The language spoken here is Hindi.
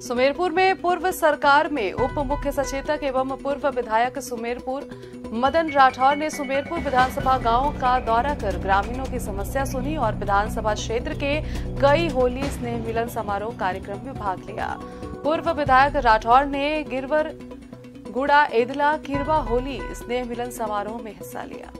सुमेरपुर में पूर्व सरकार में उप मुख्य सचेतक एवं पूर्व विधायक सुमेरपुर, मदन राठौर ने सुमेरपुर विधानसभा गाँव का दौरा कर ग्रामीणों की समस्या सुनी और विधानसभा क्षेत्र के कई होली स्नेह मिलन समारोह कार्यक्रम में भाग लिया। पूर्व विधायक राठौर ने गिरवर, गुड़ा, एदला किरवा होली स्नेह मिलन समारोह में हिस्सा लिया।